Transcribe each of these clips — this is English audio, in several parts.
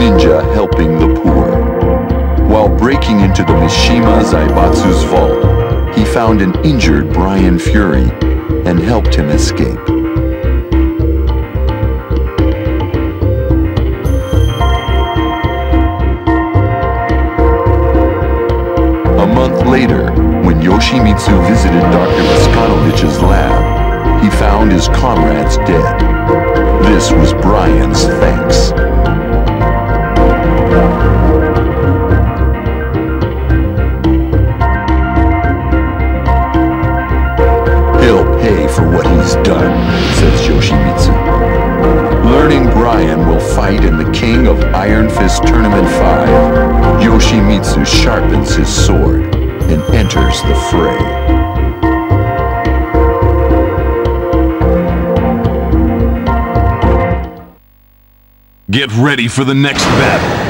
ninja helping the poor. While breaking into the Mishima Zaibatsu's vault, he found an injured Bryan Fury and helped him escape. A month later, when Yoshimitsu visited Dr. Bosconovitch's lab, he found his comrades dead. This was Bryan's thanks. For what he's done, says Yoshimitsu. Learning Bryan will fight in the King of Iron Fist Tournament 5, Yoshimitsu sharpens his sword and enters the fray. Get ready for the next battle.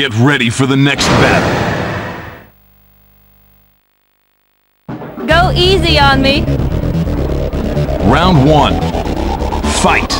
Get ready for the next battle. Go easy on me. Round one. Fight.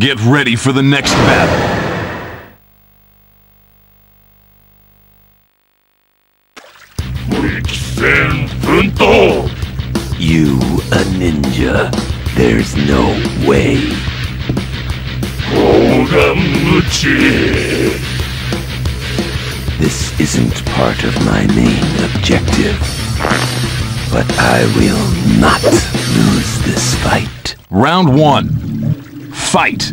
Get ready for the next battle. You a ninja? There's no way. This isn't part of my main objective. But I will not lose this fight. Round one. Fight.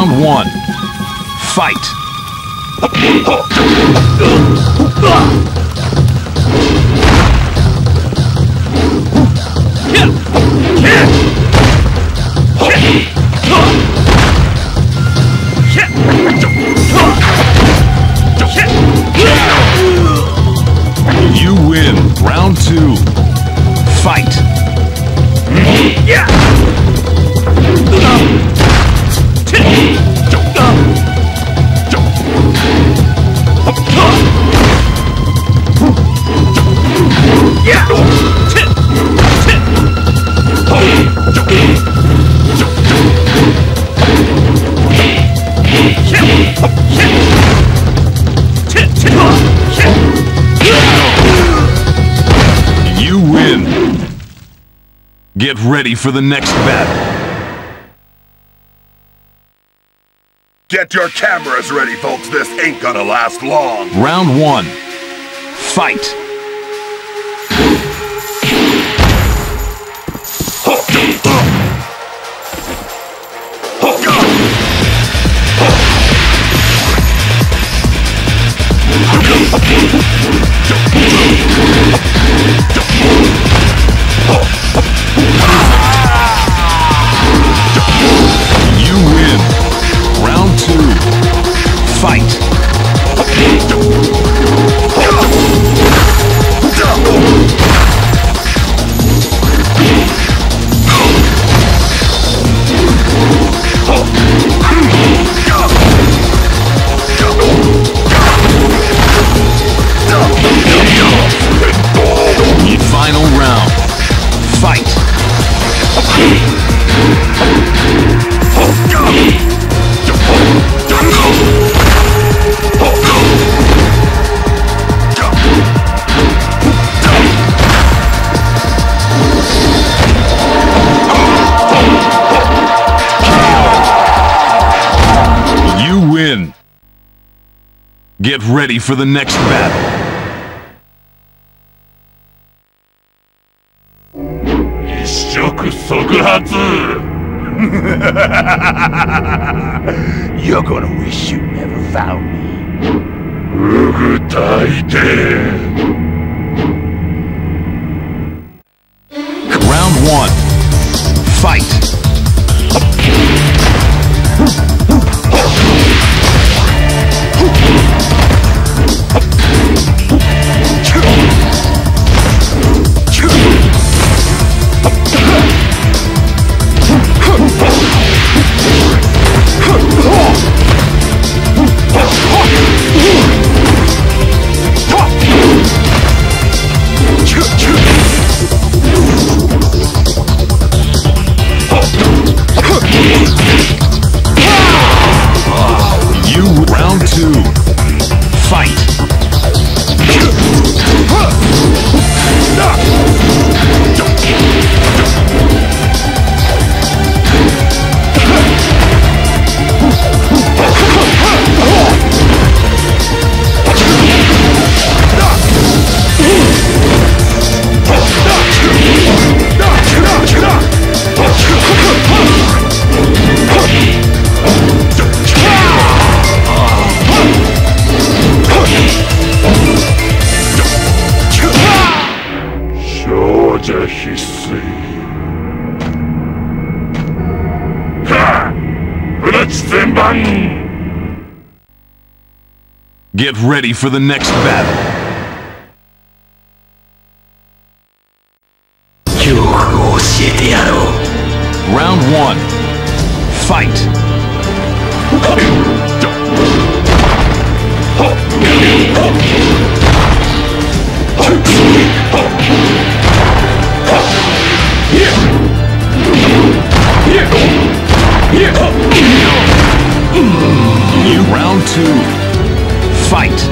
Round one. Fight. Get ready for the next battle. Get your cameras ready, folks. This ain't gonna last long. Round one. Fight. Get ready for the next battle. You're gonna wish you never found me. Round one. Fight. Get ready for the next battle. Round one. Fight. Round two. Fight.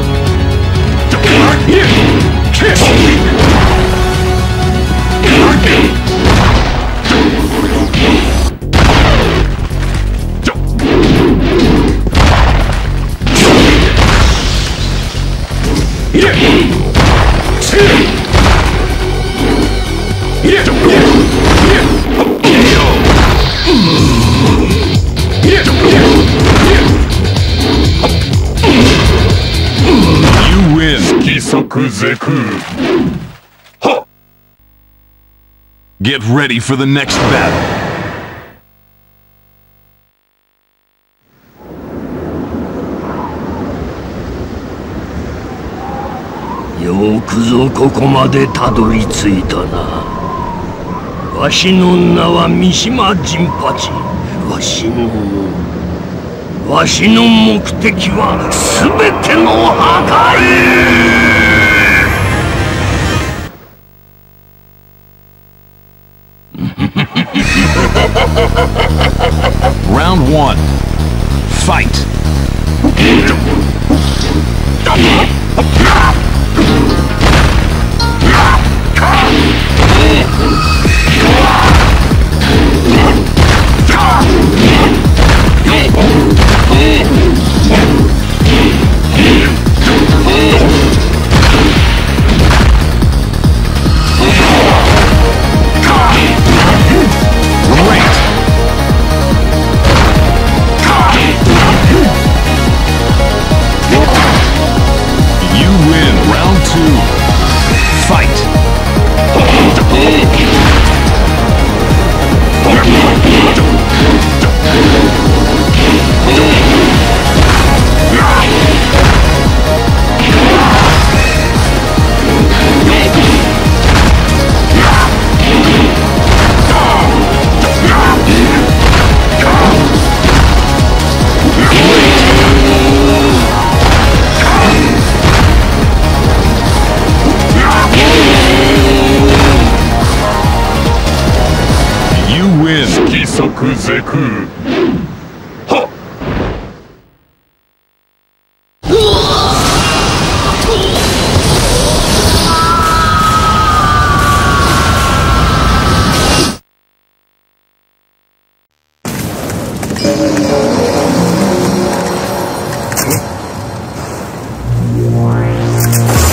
即是空 Get ready for the next battle. よくぞここまでたどり着いたな。わしの名は三島陣八。わしのわしの目的は全ての破壊 Round 1 Fight! Thank you.